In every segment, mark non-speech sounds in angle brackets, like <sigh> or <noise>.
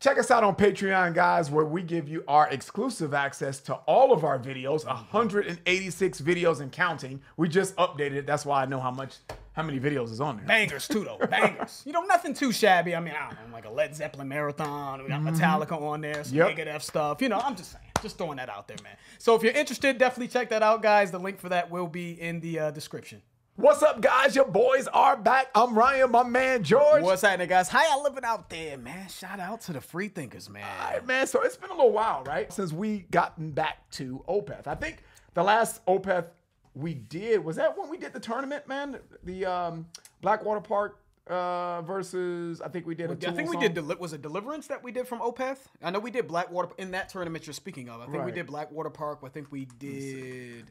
Check us out on Patreon, guys, where we give you our exclusive access to all of our videos, 186 videos and counting. We just updated it. That's why I know how much, how many videos is on there. Bangers too, though. <laughs> Bangers. you know, nothing too shabby. I mean, I don't know, like a Led Zeppelin marathon. We got Metallica on there, some Yep. Megadeth stuff. You know, I'm just saying, just throwing that out there, man. So if you're interested, definitely check that out, guys. The link for that will be in the uh, description. What's up, guys? Your boys are back. I'm Ryan, my man George. What's happening, guys? How y'all living out there, man? Shout out to the free thinkers, man. All right, man. So it's been a little while, right? Since we gotten back to Opeth. I think the last Opeth we did was that when we did the tournament, man. The um, Blackwater Park uh, versus I think we did a I think we song. did. Was it Deliverance that we did from Opeth? I know we did Blackwater in that tournament you're speaking of. I think we did Blackwater Park. I think we did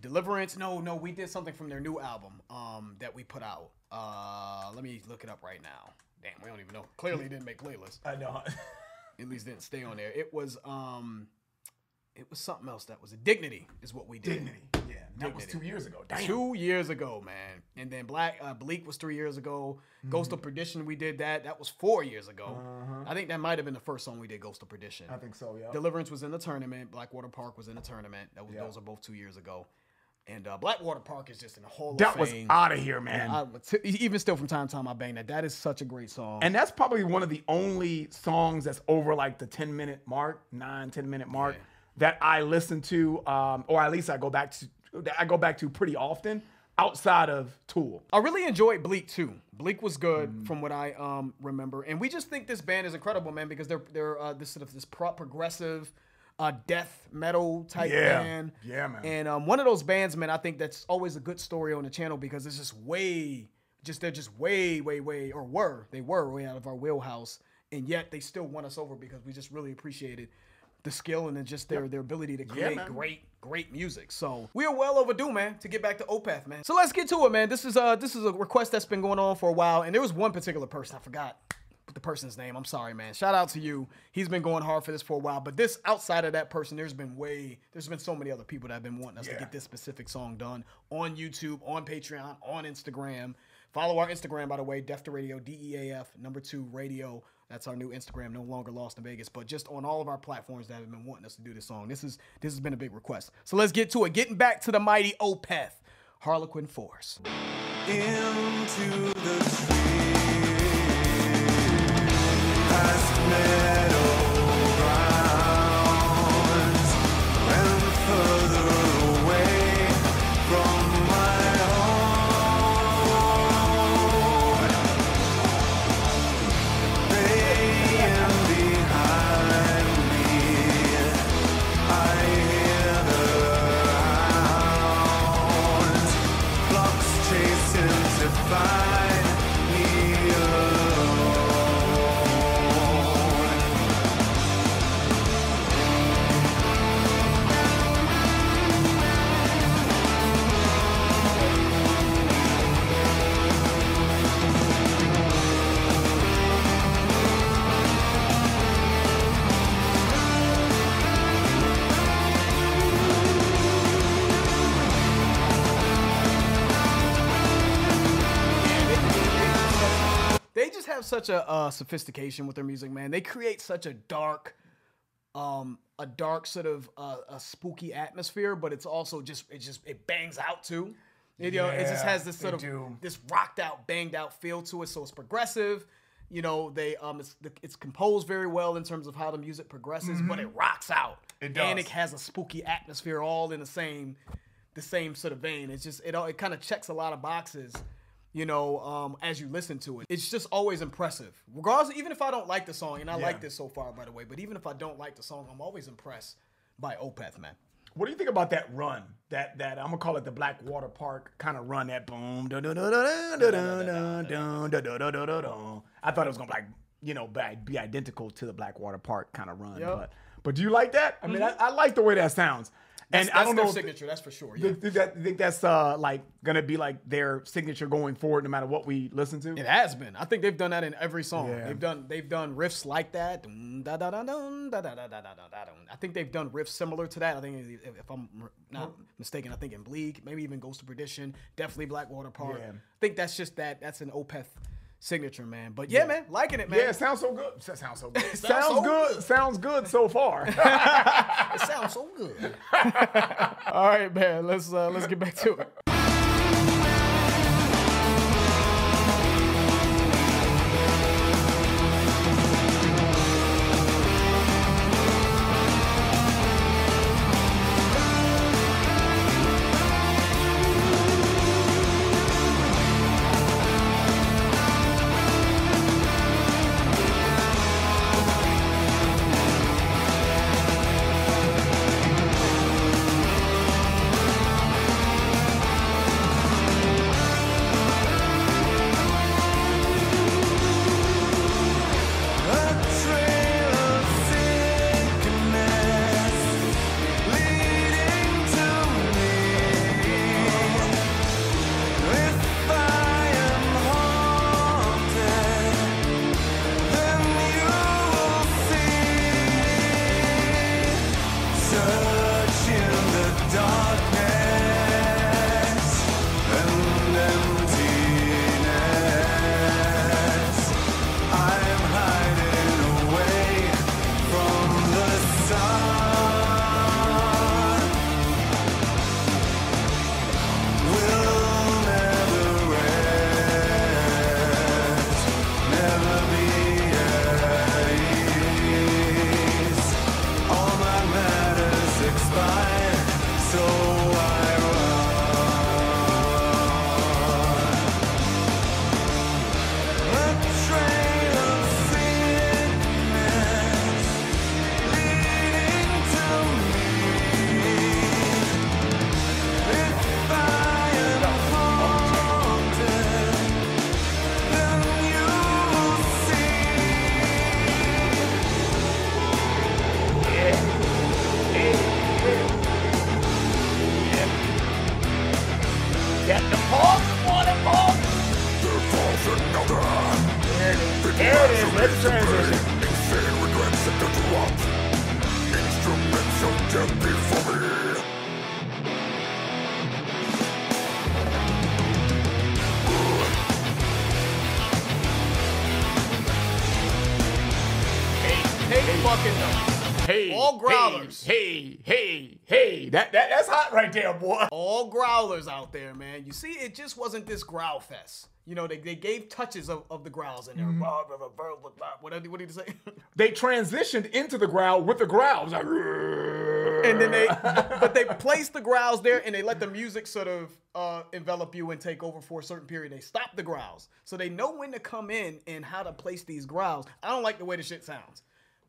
Deliverance. No, no, we did something from their new album um, that we put out. Uh, let me look it up right now. Damn, we don't even know. Clearly, didn't make playlists. I know. <laughs> At least didn't stay on there. It was um, it was something else that was a Dignity is what we did. Dignity. Yeah, that was two years ago. Damn. Two years ago, man. And then Black uh, Bleak was three years ago. Ghost Mm-hmm. of Perdition, we did that. That was four years ago. Uh-huh. I think that might have been the first song we did, Ghost of Perdition. I think so. Yeah. Deliverance was in the tournament. Blackwater Park was in the tournament. That was Yeah. those are both two years ago. And uh, Blackwater Park is just in the Hall That of was out of here, man. I, t- even still from time to time, I bang that. That is such a great song. and that's probably one of the only songs that's over like the 10 minute mark, nine, 10 minute mark Yeah. that I listen to, um, or at least I go back to, that I go back to pretty often outside of Tool. I really enjoyed Bleak too. Bleak was good Mm. from what I um remember, and we just think this band is incredible, man, because they're they're uh, this sort of this pro- progressive, uh, death metal type Yeah. band. Yeah, man. And um, one of those bands, man, I think that's always a good story on the channel because it's just way, just they're just way, way, way, or were they were way out of our wheelhouse, and yet they still won us over because we just really appreciated the skill and then just their their ability to create man. great great music. So we are well overdue, man, to get back to Opeth, man. So let's get to it, man. This is uh this is a request that's been going on for a while, and there was one particular person I forgot the person's name. I'm sorry, man. Shout out to you. He's been going hard for this for a while, but this outside of that person, there's been way there's been so many other people that have been wanting us to get this specific song done on YouTube, on Patreon, on Instagram. Follow our Instagram, by the way, Deaf2Radio, D E A F, number two radio. That's our new Instagram, no longer Lost in Vegas, but just on all of our platforms that have been wanting us to do this song. This is this has been a big request. So let's get to it. Getting back to the mighty Opeth, Harlequin Forest. into the street, last minute. Such a uh, sophistication with their music, man. They create such a dark, um, a dark sort of uh, a spooky atmosphere, but it's also just it just it bangs out too. You know, it just has this sort of do. this rocked out, banged out feel to it. So it's progressive. You know, they um, it's it's composed very well in terms of how the music progresses, but it rocks out. Mm-hmm. It and it has a spooky atmosphere, all in the same, the same sort of vein. It's just it all it kind of checks a lot of boxes you know, um, as you listen to it. It's just always impressive. Regardless, even if I don't like the song, and I yeah. like this so far, by the way, but even if I don't like the song, I'm always impressed by Opeth, man. What do you think about that run? That that I'm gonna call it the Blackwater Park kind of run. That boom, I thought it was gonna like you know be identical to the Blackwater Park kind of run, yep. but but do you like that? I mean, mm-hmm. I, I like the way that sounds. That's, and I don't their know. signature, that's for sure. Do Yeah. you think, that, think that's uh like gonna be like their signature going forward, no matter what we listen to? It has been. I think they've done that in every song. Yeah. They've done they've done riffs like that. I think they've done riffs similar to that. I think if, if I'm not mistaken, I think in Bleak, maybe even Ghost of Perdition, definitely Blackwater Park. Yeah. I think that's just that. That's an Opeth signature, man. But yeah, man, liking it, man. Yeah, it sounds so good. That sounds so good. <laughs> Sounds sounds so good. good. Sounds good so far. <laughs> <laughs> It sounds so good. All right, man. Let's uh, let's get back to it. Growlers out there, man. You see, it just wasn't this growl fest. You know, they, they gave touches of, of the growls in there. Blah, blah, blah, blah, blah. What, did- what did he say? <laughs> They transitioned into the growl with the growl. It was like, and then they, <laughs> but they placed the growls there and they let the music sort of uh, envelop you and take over for a certain period. They stop the growls. So they know when to come in and how to place these growls. I don't like the way the shit sounds.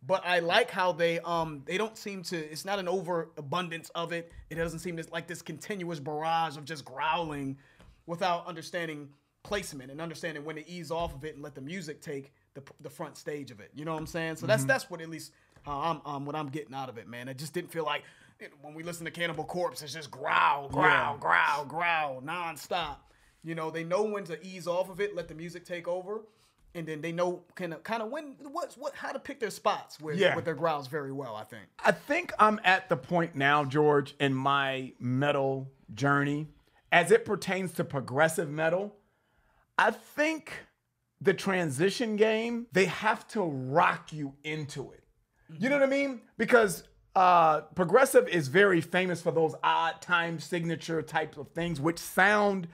But I like how they um they don't seem to it's not an overabundance of it. It doesn't seem to, like this continuous barrage of just growling without understanding placement and understanding when to ease off of it and let the music take the, the front stage of it. You know what I'm saying? So that's that's what at least uh, I'm um, what I'm getting out of it, man. It just didn't feel like when we listen to Cannibal Corpse, it's just growl, growl, growl, growl, nonstop. You know, they know when to ease off of it, let the music take over, and then they know kind of kind of when what's what how to pick their spots with Yeah. with their growls very well. I think. I think I'm at the point now, George, in my metal journey, as it pertains to progressive metal. I think the transition game, they have to rock you into it. You know what I mean? Because uh, progressive is very famous for those odd time signature types of things, which sound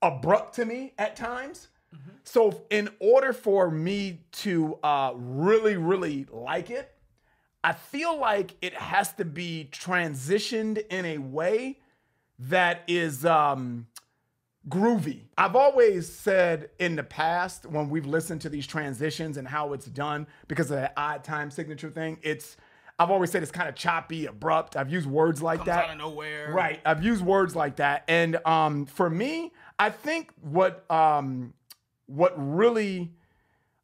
abrupt to me at times. So, in order for me to uh, really, really like it, I feel like it has to be transitioned in a way that is um, groovy. I've always said in the past when we've listened to these transitions and how it's done because of that odd time signature thing, it's I've always said it's kind of choppy, abrupt. I've used words like Comes that. out of nowhere. Right. I've used words like that. And um, for me, I think what um, what really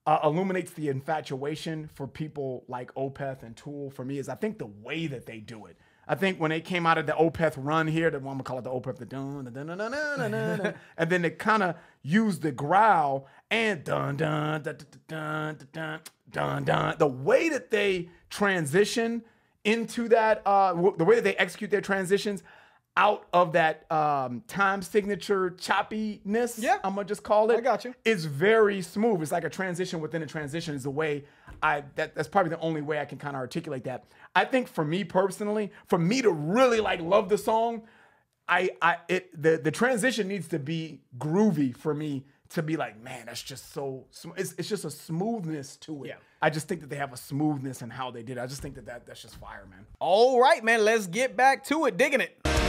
uh, illuminates the infatuation for people like Opeth and Tool for me is I think the way that they do it. I think when they came out of the Opeth run here, the one we call it the Opeth, the dun dun dun dun dun dun, dun, dun, and then they kind of use the growl and dun dun dun dun dun dun dun dun. The way that they transition into that, uh, the way that they execute their transitions, out of that um, time signature choppiness. Yeah. I'm gonna just call it. I got you. It's very smooth. It's like a transition within a transition. Is the way I that, that's probably the only way I can kind of articulate that. I think for me personally, for me to really like love the song, I I it the the transition needs to be groovy for me to be like, man, that's just so it's, it's just a smoothness to it. Yeah. I just think that they have a smoothness in how they did it. I just think that, that that's just fire, man. All right, man. Let's get back to it. Digging it.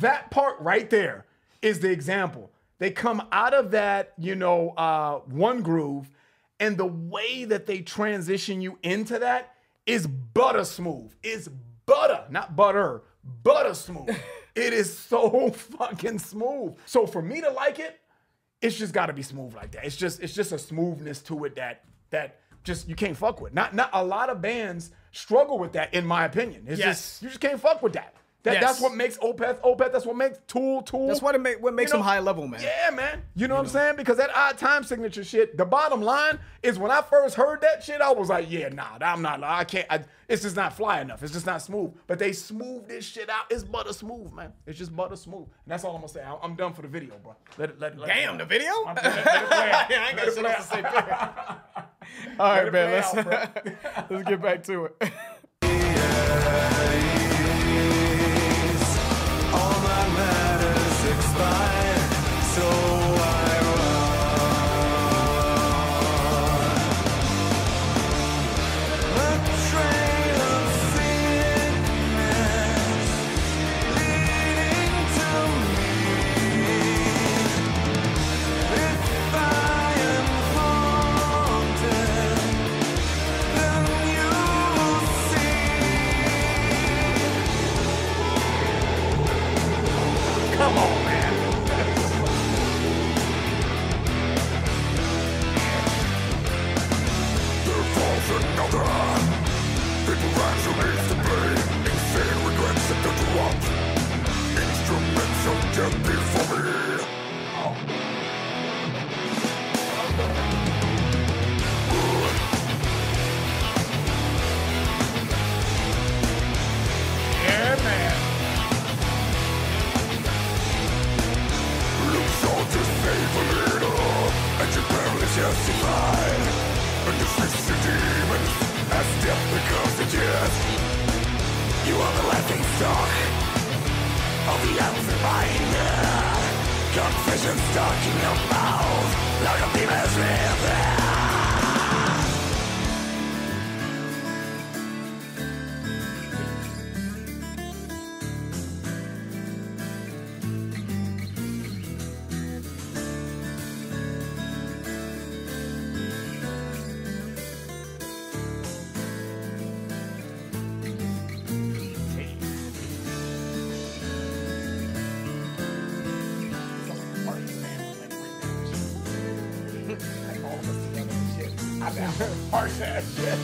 That part right there is the example. They come out of that, you know, uh, one groove, and the way that they transition you into that is butter smooth. It's butter, not butter, butter smooth. <laughs> it is so fucking smooth. So for me to like it, it's just got to be smooth like that. It's just it's just a smoothness to it that that just you can't fuck with. Not not a lot of bands struggle with that, in my opinion. It's Yes. just you just can't fuck with that. That Yes. that's what makes Opeth Opeth. That's what makes Tool Tool. That's what it make, what makes You know, them high level, man. Yeah, man. You know what I'm saying? Because that odd time signature shit. The bottom line is when I first heard that shit, I was like, yeah, nah, I'm not. I can't. I, it's just not fly enough. It's just not smooth. But they smooth this shit out. It's butter smooth, man. It's just butter smooth. And that's all I'm gonna say. I- I'm done for the video, bro. Let it. Let it. Let Damn, play. the video? I'm- Let, let it play <laughs> out. Yeah, I ain't got shit else to say. <laughs> All right, man. Let's, out, <laughs> let's get back to it. All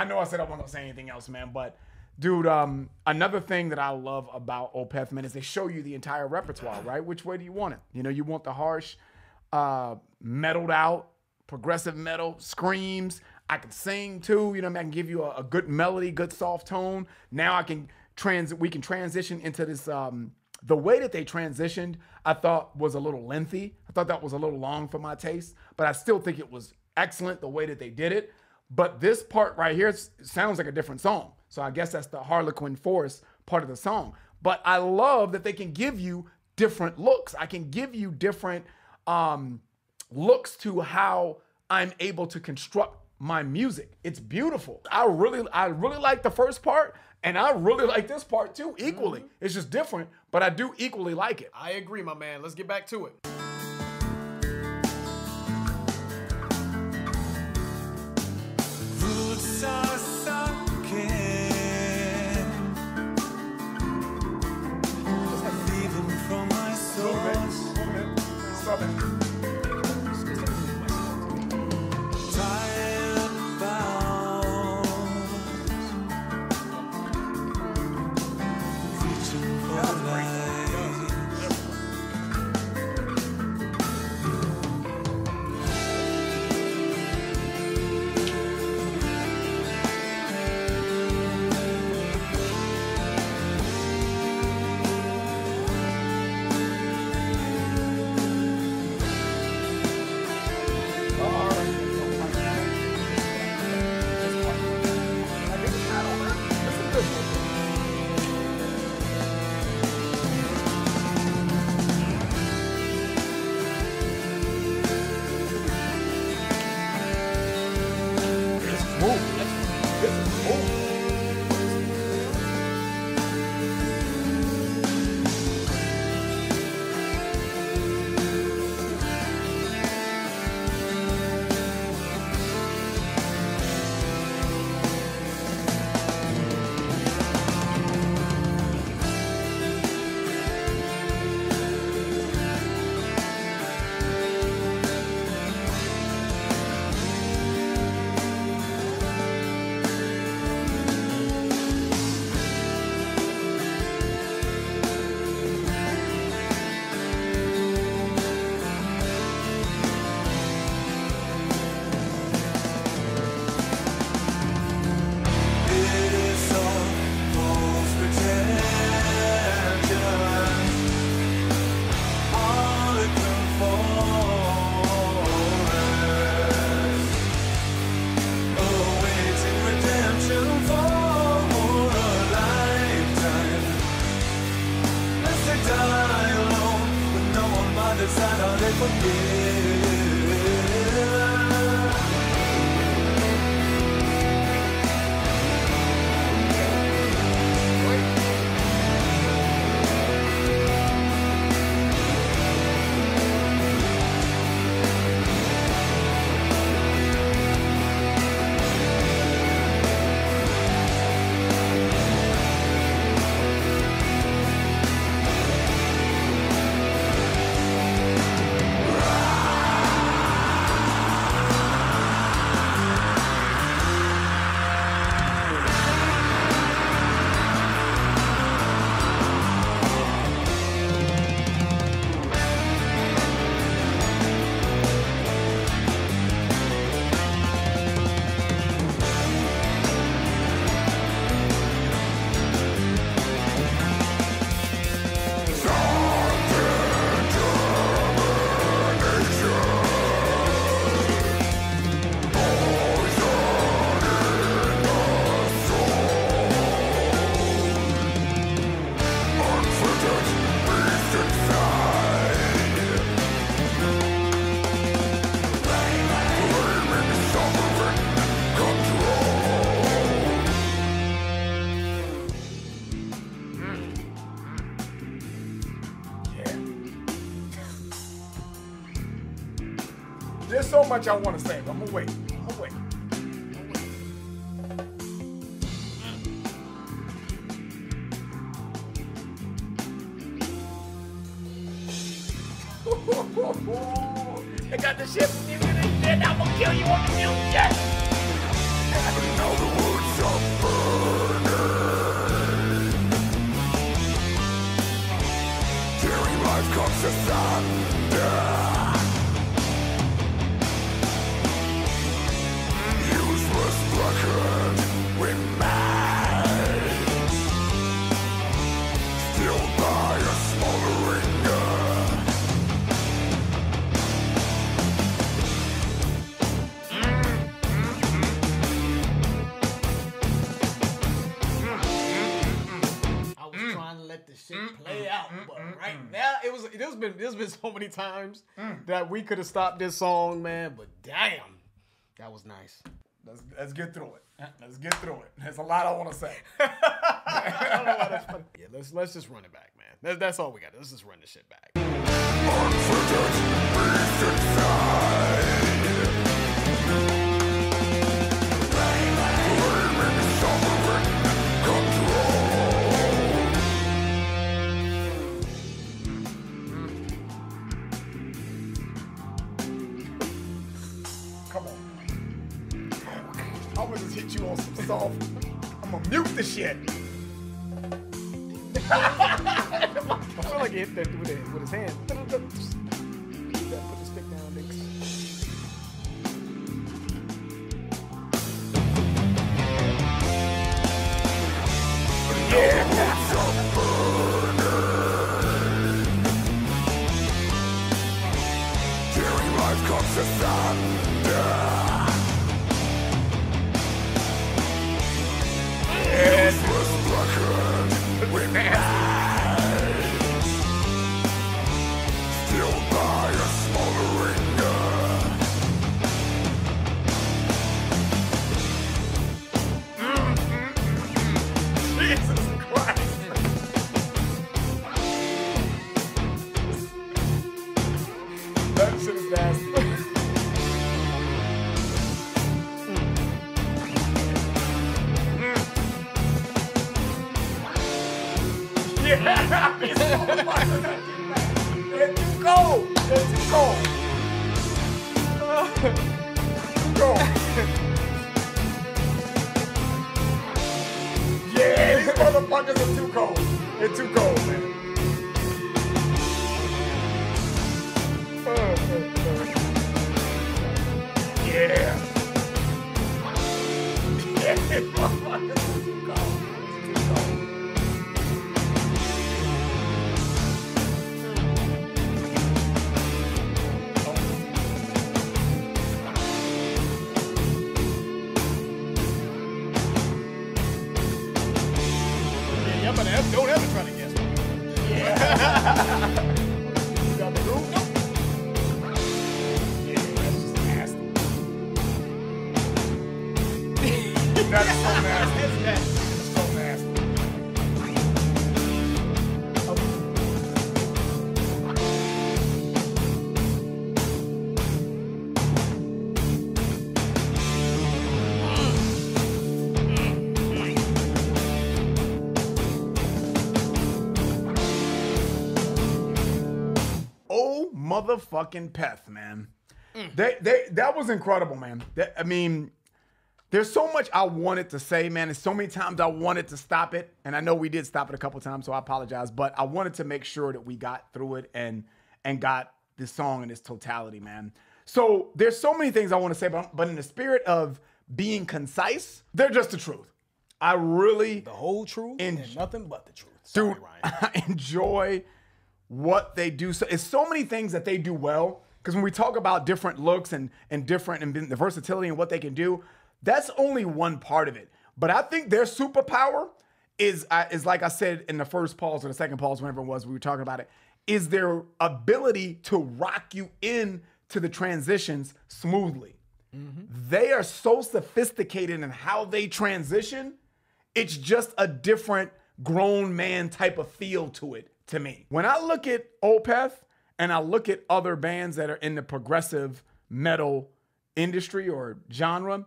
I know I said I wasn't gonna say anything else, man, but dude, um, another thing that I love about Opeth, man, is they show you the entire repertoire, right? Which way do you want it? You know, you want the harsh, uh, metaled out, progressive metal, screams. I can sing too. You know, I, mean? I can give you a, a good melody, good soft tone. Now I can trans. We can transition into this. Um, the way that they transitioned, I thought was a little lengthy. I thought that was a little long for my taste, but I still think it was excellent the way that they did it. But this part right here sounds like a different song. So I guess that's the Harlequin Forest part of the song. But I love that they can give you different looks. I can give you different um, looks to how I'm able to construct my music. It's beautiful. I really, I really like the first part, and I really like this part too. Equally, it's just different, but I do equally like it. I agree, my man. Let's get back to it. So much I want to say, but I'm. I'm gonna wait. Shit play out. But right now, it was. There's been there's been <laughs> so many times mm. that we could have stopped this song, man. But damn, that was nice. Let's, let's get through it. Let's get through it. There's a lot I want to say. <laughs> I don't know why that's funny. Yeah, let's let's just run it back, man. That's, that's all we got. Let's just run this shit back. Hit you on some soft. I'm gonna mute the shit. I feel like he hit that with his hand. <laughs> Cold. <laughs> Yeah, these motherfuckers are too cold. They're too cold, man. Yeah. <laughs> Yeah, motherfucking Opeth, man. They they that was incredible, man. That, I mean, there's so much I wanted to say, man. And so many times I wanted to stop it. And I know we did stop it a couple times, so I apologize. But I wanted to make sure that we got through it and and got this song in its totality, man. So there's so many things I want to say, but, but in the spirit of being concise, they're just the truth. I really The whole truth And- and, nothing but the truth. Sorry, dude. <laughs> I enjoy what they do. So it's so many things that they do well. Because when we talk about different looks and and different and the versatility and what they can do, that's only one part of it. But I think their superpower is uh, is like I said in the first pause or the second pause, whenever it was we were talking about it, is their ability to rock you in to the transitions smoothly. They are so sophisticated in how they transition it's just a different grown man type of feel to it to me. When I look at Opeth and I look at other bands that are in the progressive metal industry or genre,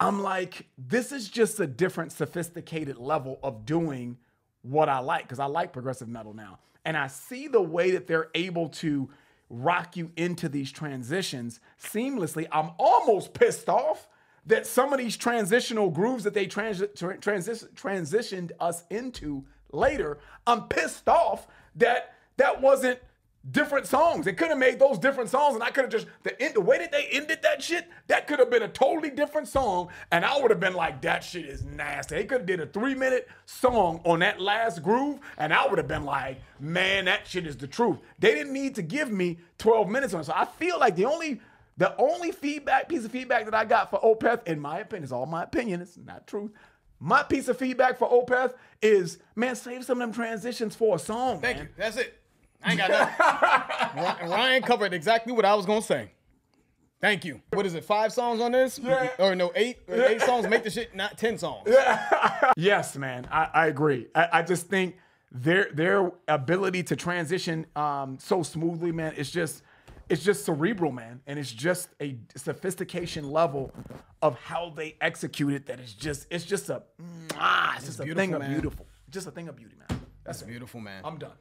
I'm like, this is just a different sophisticated level of doing what I like because I like progressive metal now. And I see the way that they're able to rock you into these transitions seamlessly. I'm almost pissed off that some of these transitional grooves that they trans- tra- transi- transitioned us into later, I'm pissed off that that wasn't different songs. They could have made those different songs, and I could have just the end, the way that they ended that shit. That could have been a totally different song, and I would have been like, "That shit is nasty." They could have did a three minute song on that last groove, and I would have been like, "Man, that shit is the truth." They didn't need to give me 12 minutes on it, so I feel like the only the only feedback piece of feedback that I got for Opeth, in my opinion, is all my opinion. It's not truth. My piece of feedback for Opeth is, man, save some of them transitions for a song. Thank man. you. That's it. I ain't got nothing. <laughs> Ryan covered exactly what I was gonna say. Thank you. What is it? Five songs on this? Yeah. Or no, eight? Or Eight songs. Make the shit not ten songs. <laughs> Yes, man, I, I agree. I, I just think their their ability to transition um, so smoothly, man, it's just it's just cerebral, man, and it's just a sophistication level of how they execute it that is just it's just a ah, it's, just a beautiful, thing of beautiful, just a thing of beauty, man. That's That's beautiful, man. I'm done.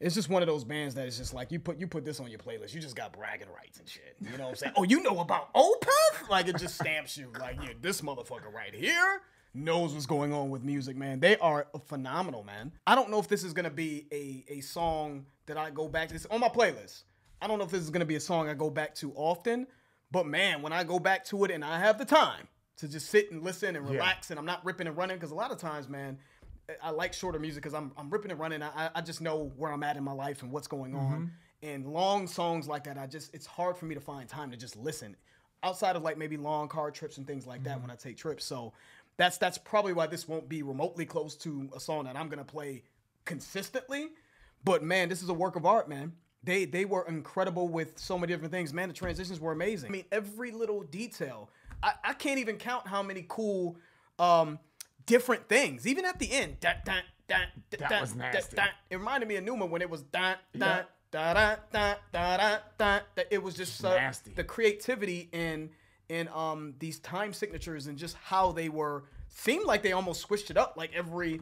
It's just one of those bands that is just like you put you put this on your playlist, you just got bragging rights and shit. You know what I'm saying? oh, you know about Opeth? Like it just stamps you like yeah, this motherfucker right here knows what's going on with music, man. They are a phenomenal, man. I don't know if this is gonna be a a song that I go back to. It's on my playlist. I don't know if this is gonna be a song I go back to often, but man, when I go back to it and I have the time to just sit and listen and relax and I'm not ripping and running, because a lot of times, man, I like shorter music because I'm, I'm ripping and running. I, I just know where I'm at in my life and what's going on. Mm-hmm. And long songs like that, I just it's hard for me to find time to just listen. Outside of like maybe long car trips and things like that mm-hmm. when I take trips. So that's that's probably why this won't be remotely close to a song that I'm gonna play consistently. But man, this is a work of art, man. They they were incredible with so many different things. Man, the transitions were amazing. I mean, every little detail. I, I can't even count how many cool um different things. Even at the end. Dun, dun, dun, dun, That was dun, nasty. dun. It reminded me of Newman when it was dun Yeah. dun dun dun dun dun dun dun. It was just uh, nasty. the creativity in in um these time signatures and just how they were seemed like they almost switched it up like every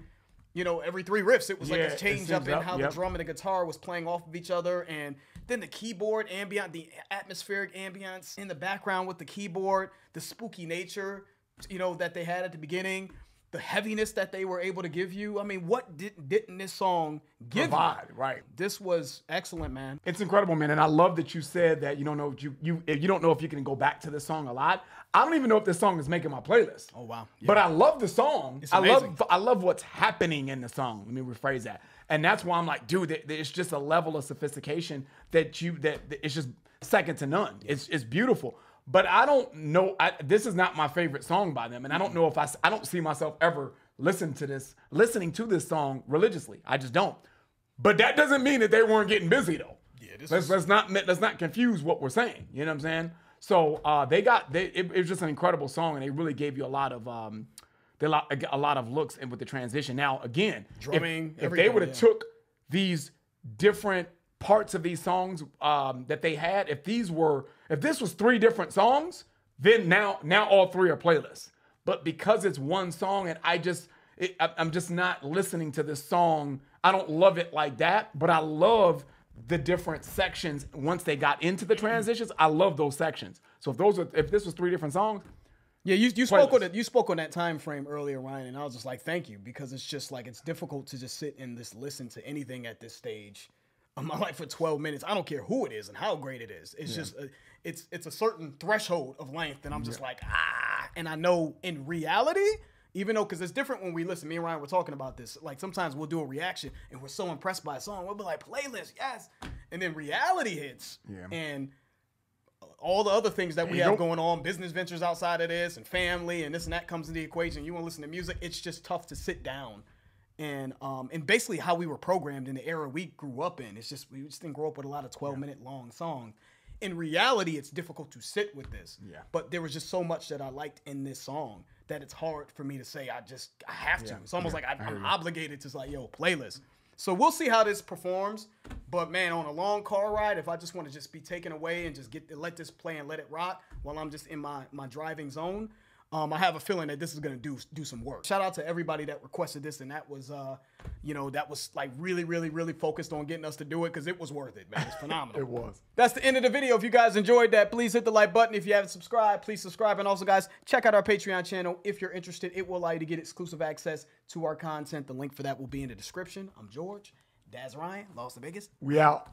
you know every three riffs it was like a change up in up, how yep. the drum and the guitar was playing off of each other and then the keyboard ambient the atmospheric ambience in the background with the keyboard the spooky nature you know that they had at the beginning the heaviness that they were able to give you i mean what didn't didn't this song give Provide, you right. this was excellent man It's incredible, man, and I love that you said that you don't know if you you if you don't know if you can go back to this song a lot. I don't even know if this song is making my playlist. Oh, wow. But I love the song. I amazing. love I love what's happening in the song. Let me rephrase that, and that's why I'm like, dude, it's just a level of sophistication that you that, that it's just second to none. It's it's beautiful. But I don't know. I, this is not my favorite song by them, and I don't know if I I don't see myself ever listen to this listening to this song religiously. I just don't. But that doesn't mean that they weren't getting busy though. Yeah, this let's is- let's not let's not confuse what we're saying. You know what I'm saying? So uh, they got they it, it was just an incredible song, and they really gave you a lot of um, they lot a lot of looks in with the transition. Now again, if- Drumming, if, they would have yeah. took these different parts of these songs um, that they had, if these were if this was three different songs, then now now all three are playlists. But because it's one song, and I just it, I- I'm just not listening to this song. I don't love it like that, but I love the different sections once they got into the transitions. I love those sections. So if those are if this was three different songs, Yeah, you, you spoke on it. You spoke on that time frame earlier, Ryan, and I was just like, thank you, because it's just like it's difficult to just sit and just listen to anything at this stage of my <laughs> life for 12 minutes. I don't care who it is and how great it is. It's just a, it's it's a certain threshold of length, and I'm just like ah. And I know in reality, even though because it's different when we listen. Me and Ryan were talking about this. Like sometimes we'll do a reaction and we're so impressed by a song, we'll be like playlist, yes, and then reality hits, Yeah. and all the other things that we have going on, business ventures outside of this, and family, and this and that comes into the equation. You want to listen to music, it's just tough to sit down. And um, and basically how we were programmed in the era we grew up in. It's just we just didn't grow up with a lot of 12 minute long songs. In reality, it's difficult to sit with this. Yeah. But there was just so much that I liked in this song that it's hard for me to say I just I have to. Yeah. It's almost Yeah, like I, I'm obligated to like yo playlist. So we'll see how this performs. But man, on a long car ride, if I just want to just be taken away and just get let this play and let it rock while I'm just in my my driving zone, um, I have a feeling that this is gonna do do some work. Shout out to everybody that requested this, and that was uh, you know, that was like really, really, really focused on getting us to do it because it was worth it, man. It's <laughs> phenomenal. it was. That's the end of the video. If you guys enjoyed that, please hit the like button. If you haven't subscribed, please subscribe. And also, guys, check out our Patreon channel. If you're interested, it will allow you to get exclusive access to our content. The link for that will be in the description. I'm George. Daz Ryan, Lost In Vegas. We out.